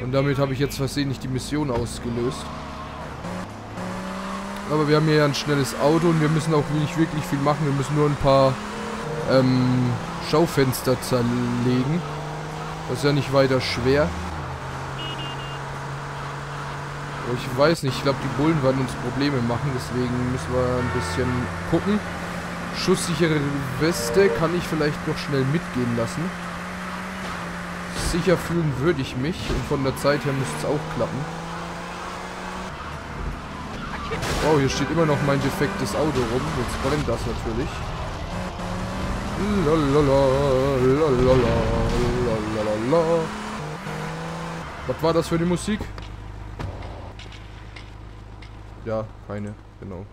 Und damit habe ich jetzt versehentlich die Mission ausgelöst. Aber wir haben hier ja ein schnelles Auto und wir müssen auch nicht wirklich viel machen. Wir müssen nur ein paar ähm, Schaufenster zerlegen. Das ist ja nicht weiter schwer. Aber ich weiß nicht, ich glaube die Bullen werden uns Probleme machen, deswegen müssen wir ein bisschen gucken. Schusssichere Weste kann ich vielleicht noch schnell mitgehen lassen. Sicher fühlen würde ich mich und von der Zeit her müsste es auch klappen. Oh, hier steht immer noch mein defektes Auto rum. Jetzt brennt das natürlich. Was war das für die Musik? Ja, keine, genau.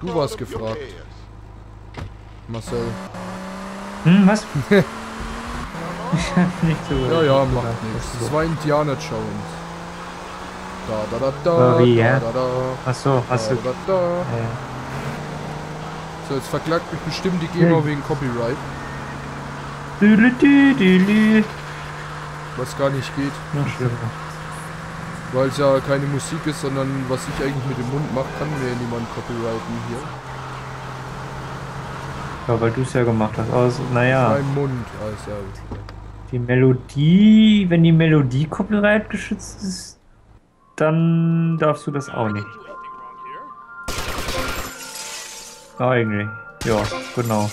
Du warst gefragt. Marcel. Hm, was? ich hab nicht so. Ja, ja, macht nichts. Das war Indiana Jones. Da, da, da, da. Oh, wie, da, ja? da, da, Achso, hast da, du. da, da. Äh, So, jetzt verklagt mich bestimmt die GEMA Hm. wegen Copyright. Düdü, dü, dü. Was gar nicht geht. Noch schlimmer. Weil es ja keine Musik ist, sondern was ich eigentlich mit dem Mund mache, kann mir niemand copyrighten hier. Ja, weil du es ja gemacht hast. Also, naja, Mein Mund, also. die Melodie, wenn die Melodie Copyright geschützt ist, dann darfst du das auch nicht. Eigentlich. Ja, genau.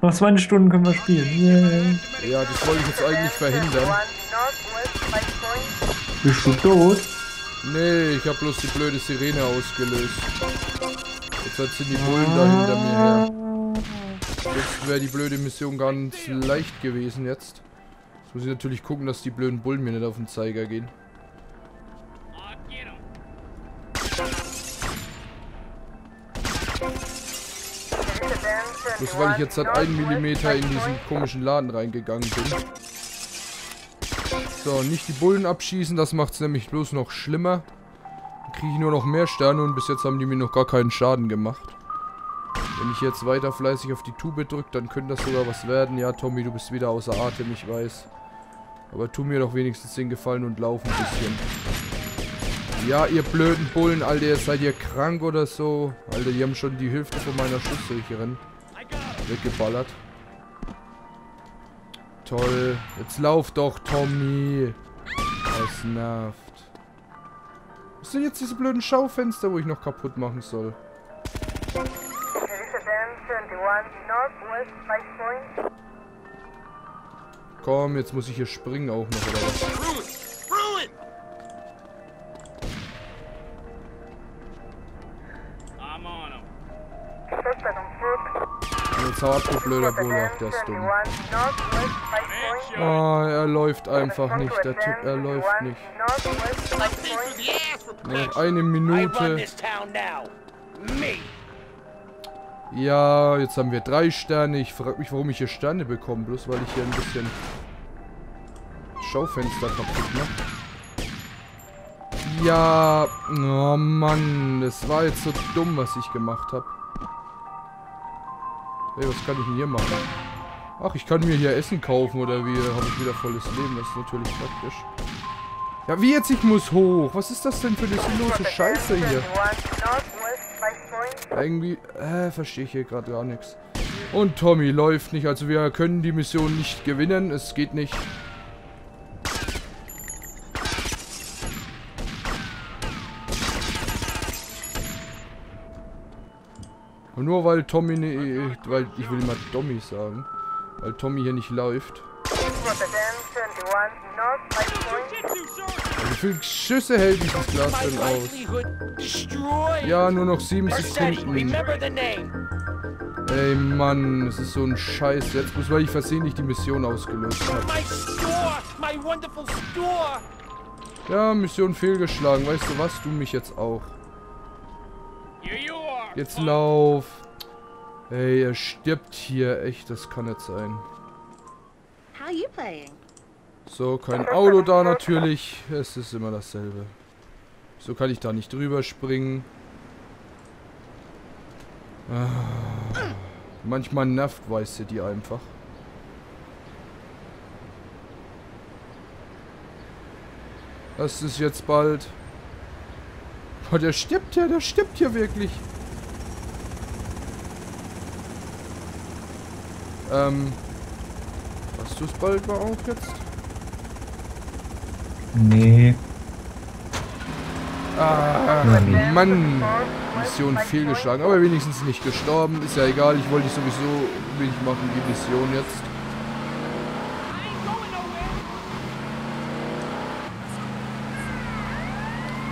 Noch zwei Stunden können wir spielen. Yay. Ja, das wollte ich jetzt eigentlich verhindern. Bist du tot? Nee, ich habe bloß die blöde Sirene ausgelöst. Jetzt sind die Bullen da hinter mir her. Jetzt wäre die blöde Mission ganz leicht gewesen jetzt. Jetzt muss ich natürlich gucken, dass die blöden Bullen mir nicht auf den Zeiger gehen. Bloß weil ich jetzt seit 1 mm in diesen komischen Laden reingegangen bin. So, nicht die Bullen abschießen, das macht es nämlich bloß noch schlimmer. Kriege ich nur noch mehr Sterne und bis jetzt haben die mir noch gar keinen Schaden gemacht. Wenn ich jetzt weiter fleißig auf die Tube drücke, dann könnte das sogar was werden. Ja, Tommy, du bist wieder außer Atem, ich weiß. Aber tu mir doch wenigstens den Gefallen und lauf ein bisschen. Ja, ihr blöden Bullen, Alter, seid ihr krank oder so? Alter, die haben schon die Hälfte von meiner Schusssicherin weggeballert. Toll. Jetzt lauf doch, Tommy. Das nervt. Was sind jetzt diese blöden Schaufenster, wo ich noch kaputt machen soll? Komm, jetzt muss ich hier springen auch noch, oder was? Jetzt hau ab, du blöder Bulle. Der ist dumm. Oh, er läuft einfach nicht. Der Typ, er läuft nicht. Noch eine Minute. Ja, jetzt haben wir drei Sterne. Ich frage mich, warum ich hier Sterne bekomme. Bloß weil ich hier ein bisschen Schaufenster kaputt mache. Ja, oh Mann, das war jetzt so dumm, was ich gemacht habe. Hey, was kann ich denn hier machen? Ach, ich kann mir hier Essen kaufen oder wie? Habe ich wieder volles Leben, das ist natürlich praktisch. Ja, wie jetzt? Ich muss hoch. Was ist das denn für eine sinnlose Scheiße hier? Irgendwie, äh, verstehe ich hier gerade gar nichts. Und Tommy läuft nicht, also wir können die Mission nicht gewinnen. Es geht nicht. Und nur weil Tommy nicht, weil ich will immer Tommy sagen, weil Tommy hier nicht läuft. Wie viele Schüsse hält dieses Glas denn aus? Ja, nur noch sieben Sekunden. Ey Mann, es ist so ein Scheiß. Jetzt bloß weil ich versehentlich die Mission ausgelöst habe. Ja, Mission fehlgeschlagen. Weißt du was? Du mich jetzt auch. Jetzt lauf. Ey, er stirbt hier. Echt, das kann nicht sein. How you playing? So, kein Auto da natürlich. Es ist immer dasselbe. So kann ich da nicht drüber springen. Ah, manchmal nervt Vice die einfach. Das ist jetzt bald. Boah, der stirbt ja, der stirbt ja wirklich. Ähm. Hast du es bald mal auf jetzt? Nee. Ah, Nee. Mann. Mission fehlgeschlagen. Aber wenigstens nicht gestorben. Ist ja egal. Ich wollte sowieso ich machen, die Mission jetzt.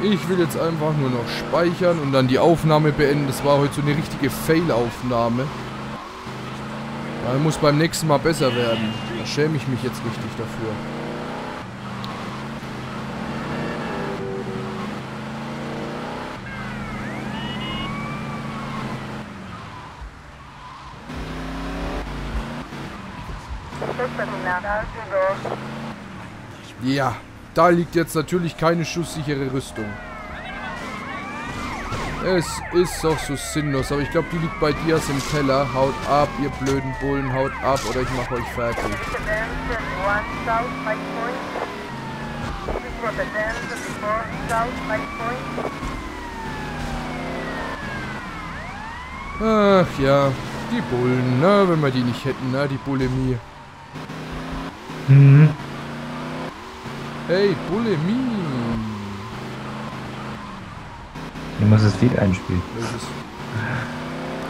Ich will jetzt einfach nur noch speichern und dann die Aufnahme beenden. Das war heute so eine richtige Fail-Aufnahme. Ja, muss beim nächsten Mal besser werden. Da schäme ich mich jetzt richtig dafür. Ja, da liegt jetzt natürlich keine schusssichere Rüstung. Es ist doch so sinnlos, aber ich glaube, die liegt bei Dias im Keller. Haut ab, ihr blöden Bullen, haut ab oder ich mache euch fertig. Ach ja, die Bullen, ne, wenn wir die nicht hätten, ne, die Bulimie. Mhm. Hey, Bulimie. Du musst das Lied einspielen. Welches?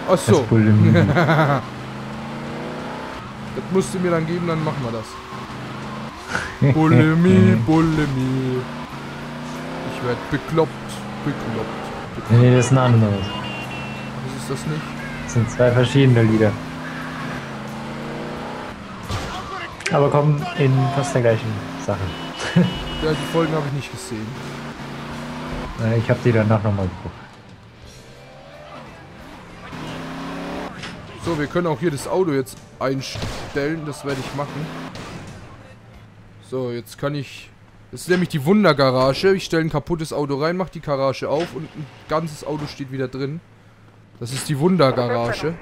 Ach Das. Bulimie. das musst du mir dann geben, dann machen wir das. Bulimie, Bulimie. Ich werd bekloppt, bekloppt. bekloppt. nee, das ist ein anderes. Was ist das nicht? Das sind zwei verschiedene Lieder. Aber kommen in fast der gleichen Sache. Ja, die Folgen habe ich nicht gesehen. Äh, Ich habe die danach nochmal geguckt. So, wir können auch hier das Auto jetzt einstellen. Das werde ich machen. So, jetzt kann ich... Das ist nämlich die Wundergarage. Ich stelle ein kaputtes Auto rein, mache die Garage auf und ein ganzes Auto steht wieder drin. Das ist die Wundergarage.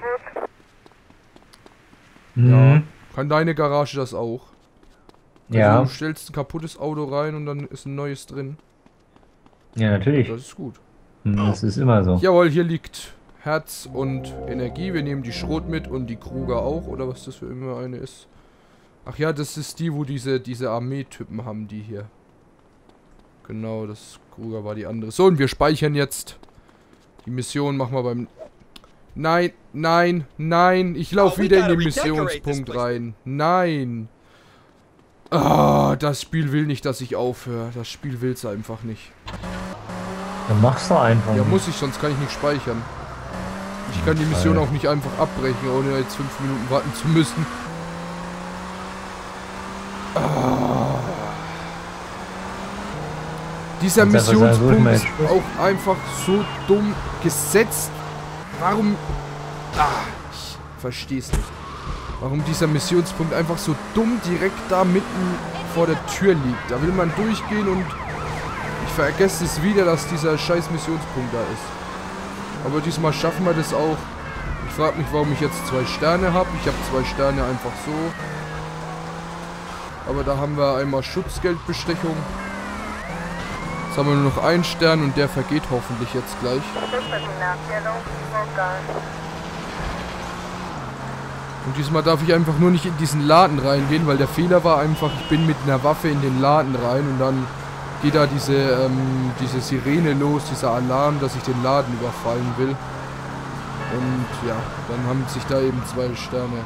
Ja. Mhm. Kann deine Garage das auch? Also Ja, du stellst ein kaputtes Auto rein und dann ist ein neues drin. ja, natürlich. Das ist gut. Hm, Das ist immer so. Jawohl, hier liegt Herz und Energie. Wir nehmen die Schrot mit und die Kruger auch, oder was das für immer eine ist. Ach ja, das ist die, wo diese, diese Armeetypen haben, die hier. Genau, das Kruger war die andere. So, und wir speichern jetzt. Die Mission machen wir beim... Nein, nein, nein. Ich laufe Oh, wieder in den Missionspunkt rein. Nein. Ah, das Spiel will nicht, dass ich aufhöre. Das Spiel will es einfach nicht. Dann mach's doch einfach. Ja, nicht. muss ich, sonst kann ich nicht speichern. Ich kann die Mission Geil. auch nicht einfach abbrechen, ohne jetzt fünf Minuten warten zu müssen. Ah. Dieser Missionspunkt ist auch einfach so dumm gesetzt. Warum... Ah, ich versteh's nicht. Warum dieser Missionspunkt einfach so dumm direkt da mitten vor der Tür liegt. Da will man durchgehen und ich vergesse es wieder, dass dieser scheiß Missionspunkt da ist. Aber diesmal schaffen wir das auch. Ich frage mich, warum ich jetzt zwei Sterne habe. Ich habe zwei Sterne einfach so. Aber da haben wir einmal Schutzgeldbestechung. Jetzt haben wir nur noch einen Stern und der vergeht hoffentlich jetzt gleich. Und diesmal darf ich einfach nur nicht in diesen Laden reingehen, weil der Fehler war einfach, ich bin mit einer Waffe in den Laden rein und dann geht da diese, ähm, diese Sirene los, dieser Alarm, dass ich den Laden überfallen will. Und ja, dann haben sich da eben zwei Sterne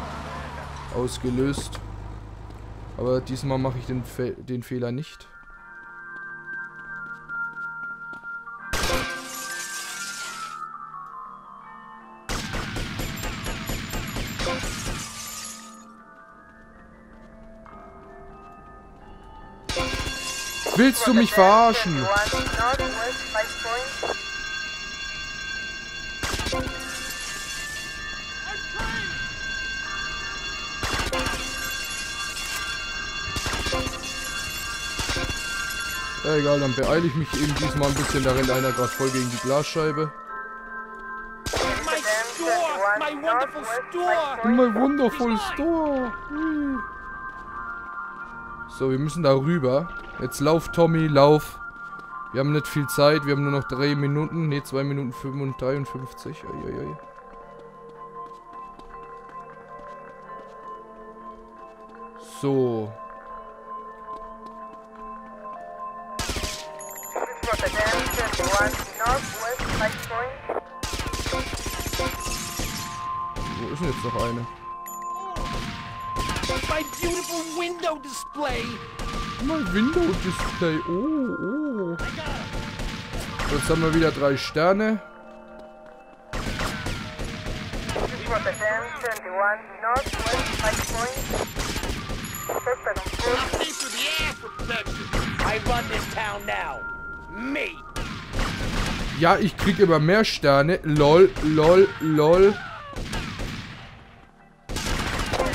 ausgelöst. Aber diesmal mache ich den, Fe den Fehler nicht. Willst du mich verarschen? Ja, egal, dann beeile ich mich eben diesmal ein bisschen. Da rennt einer gerade voll gegen die Glasscheibe. My store! My wonderful store! My wonderful store. Hm. So, wir müssen da rüber. Jetzt lauf, Tommy, lauf. Wir haben nicht viel Zeit, wir haben nur noch drei Minuten. Ne, 2 Minuten 53. Uiuiui. So. Wo ist denn jetzt noch eine? My beautiful window display! Mal Window Display. Oh, oh. Jetzt haben wir wieder drei Sterne. Pay for the ass protection! I run this town now. Me! Ja, ich krieg immer mehr Sterne. Lol, lol, lol.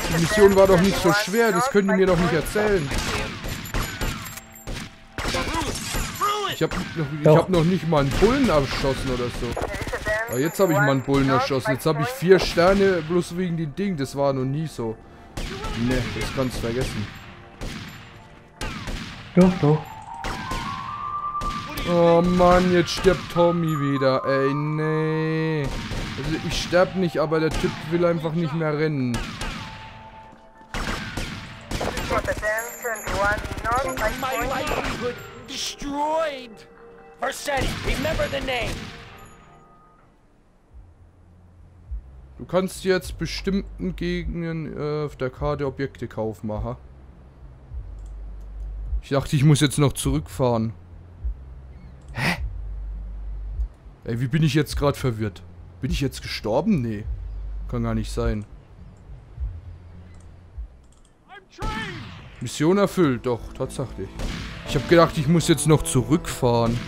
Die Mission war doch nicht so schwer. Das können die mir doch nicht erzählen. Ich hab noch, ich hab noch nicht mal einen Bullen erschossen oder so. Aber jetzt habe ich mal einen Bullen erschossen. Jetzt habe ich vier Sterne bloß wegen dem Ding. Das war noch nie so. Ne, das kannst du vergessen. Doch, doch. Oh Mann, jetzt stirbt Tommy wieder. Ey, nee. Also ich sterb nicht, aber der Typ will einfach nicht mehr rennen. Destroyed! Versetti, remember the name! Du kannst jetzt bestimmten Gegenden äh, auf der Karte Objekte kaufen, aha. Ich dachte, ich muss jetzt noch zurückfahren. Hä? Ey, wie bin ich jetzt gerade verwirrt? Bin ich jetzt gestorben? Nee. Kann gar nicht sein. Mission erfüllt, doch, tatsächlich. Ich habe gedacht, ich muss jetzt noch zurückfahren.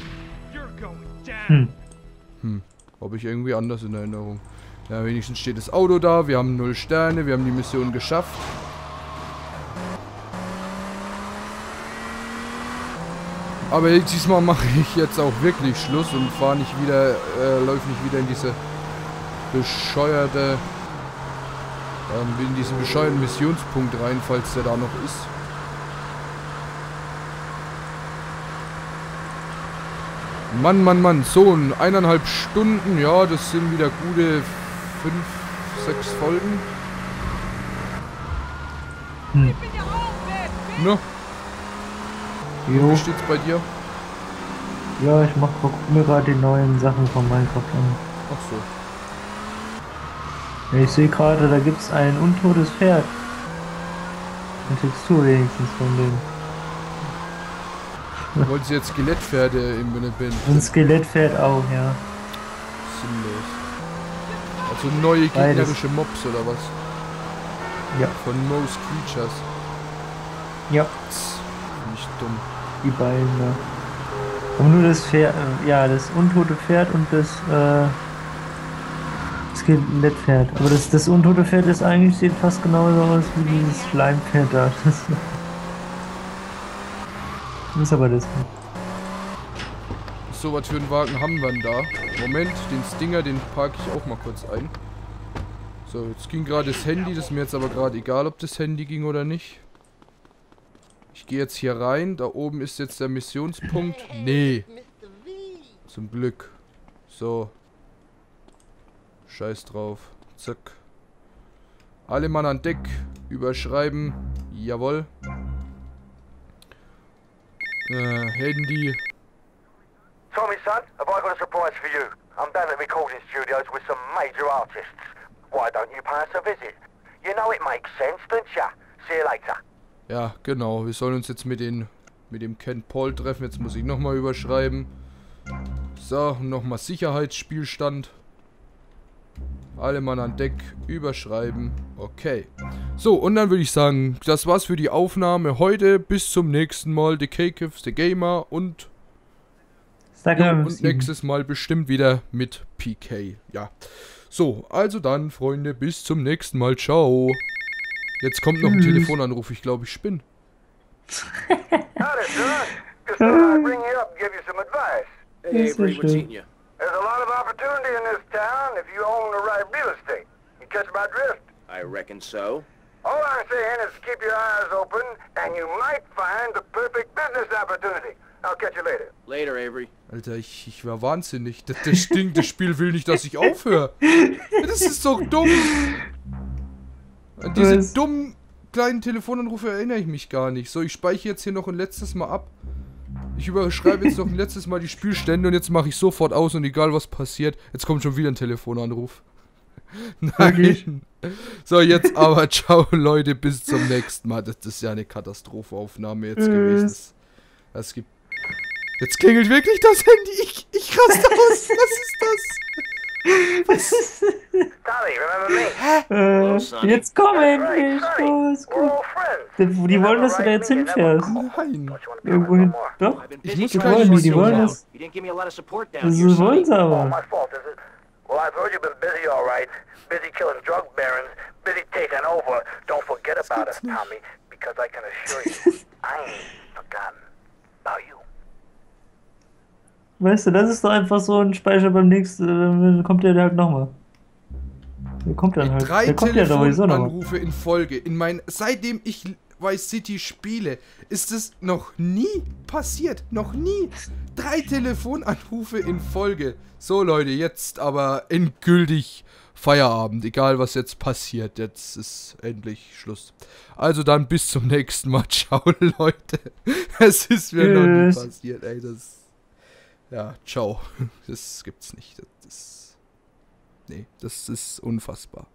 Hm. Habe ich irgendwie anders in Erinnerung. Ja, wenigstens steht das Auto da. Wir haben null Sterne. Wir haben die Mission geschafft. Aber diesmal mache ich jetzt auch wirklich Schluss und fahre nicht wieder, äh, läuft nicht wieder in diese bescheuerte, ähm, in diesen bescheuerten Missionspunkt rein, falls der da noch ist. Mann, Mann, Mann, so ein eineinhalb Stunden, ja, das sind wieder gute fünf, sechs Folgen. Hm. Ne, Jo. wie steht's bei dir? Ja, ich mach mir gerade die neuen Sachen von Minecraft an. Ach so. Ich sehe gerade, da gibt's ein untotes Pferd. Eine Textur wenigstens von dem. Wollen sie jetzt Skelettpferde im Binnen Ein Skelettpferd auch, ja. Sinnlos. Also neue gegnerische Mobs oder was? Ja. Von Most Creatures. Ja, ich dumm. die beiden da. Aber nur das Pferd, äh, ja, das untote Pferd und das, äh, Skelettpferd. Aber das, das untote Pferd ist eigentlich, sieht fast genauso aus wie dieses Schleimpferd da. Ist aber das. So, was für einen Wagen haben wir denn da? Moment, den Stinger, den parke ich auch mal kurz ein. So, jetzt ging gerade das Handy, das ist mir jetzt aber gerade egal, ob das Handy ging oder nicht. Ich gehe jetzt hier rein, da oben ist jetzt der Missionspunkt. Nee, zum Glück. So. Scheiß drauf. Zack. Alle Mann an Deck. Überschreiben. Jawohl. Äh, Handy. Tommy, son, have I got a surprise for you? I'm down at recording studios with some major artists. Why don't you pay us a visit? You know it makes sense, don't ya? See you later. Ja, genau. Wir sollen uns jetzt mit den mit dem Ken Paul treffen. Jetzt muss ich nochmal überschreiben. So, nochmal Sicherheitsspielstand. Alle Mann an Deck. Überschreiben. Okay. So, und dann würde ich sagen, das war's für die Aufnahme heute. Bis zum nächsten Mal. The K-Kiff, The Gamer und, mal, und nächstes Mal bestimmt wieder mit PK. Ja. So, also dann, Freunde, bis zum nächsten Mal. Ciao. Jetzt kommt noch ein. Telefonanruf. Ich glaube, ich spinne. Howdy, son. Just thought I'd ring you up and give you some advice. Hey, Avery, what's eating you? There's a lot of opportunity in this town if you own the right real estate. You catch my drift? I reckon so. All I'm saying is keep your eyes open and you might find the perfect business opportunity. I'll catch you later. Later, Avery. Alter, ich, ich war wahnsinnig. Das, das stinkt, das Spiel will nicht, dass ich aufhöre. Das ist doch dumm. An diese dummen kleinen Telefonanrufe erinnere ich mich gar nicht. So, ich speichere jetzt hier noch ein letztes Mal ab. Ich überschreibe jetzt noch ein letztes Mal die Spielstände und jetzt mache ich sofort aus und egal was passiert, jetzt kommt schon wieder ein Telefonanruf. Wirklich? Nein. So, jetzt aber ciao Leute, bis zum nächsten Mal. Das ist ja eine Katastropheaufnahme jetzt gewesen. Das gibt. Jetzt klingelt wirklich das Handy. Ich, ich raste aus. Was ist das? Tommy, remember me? Äh, Sonny. jetzt komm Right, endlich. Sonny. Oh, ist gut. Die, die wollen, dass du da jetzt hinfährst. Nein. Irgendwohin. Doch? Ich muss nicht sort die things wollen das- Das wollen sie aber. Well, I've heard you've been busy, all right. Busy killing drug barons, busy taking over. Don't forget about us, Tommy, because I can assure you, I ain't forgotten about you. Weißt du, das ist doch einfach so ein Speicher beim nächsten. äh, Dann kommt der halt nochmal. Der kommt dann halt. Drei Der kommt ja sowieso nochmal. Telefonanrufe in Folge. In mein, seitdem ich Vice City spiele, ist es noch nie passiert. Noch nie. Drei Telefonanrufe in Folge. So Leute, jetzt aber endgültig Feierabend. Egal was jetzt passiert. Jetzt ist endlich Schluss. Also dann bis zum nächsten Mal. Ciao Leute. Es ist mir noch nie passiert. Ey, das... Ja, ciao. Das gibt's nicht. Das ist... Nee, das ist unfassbar.